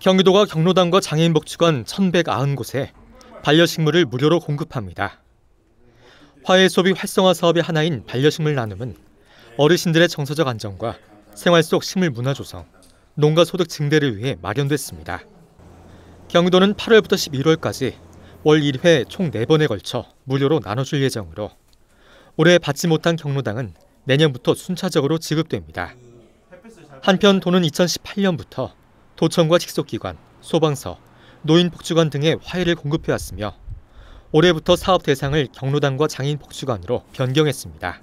경기도가 경로당과 장애인복지관 1,190곳에 반려식물을 무료로 공급합니다. 화해소비 활성화 사업의 하나인 반려식물 나눔은 어르신들의 정서적 안정과 생활 속 식물 문화 조성, 농가 소득 증대를 위해 마련됐습니다. 경기도는 8월부터 11월까지 월 1회 총 4번에 걸쳐 무료로 나눠줄 예정으로 올해 받지 못한 경로당은 내년부터 순차적으로 지급됩니다. 한편 도는 2018년부터 도청과 직속기관, 소방서, 노인복지관 등의 화해를 공급해왔으며 올해부터 사업 대상을 경로당과 장애인복지관으로 변경했습니다.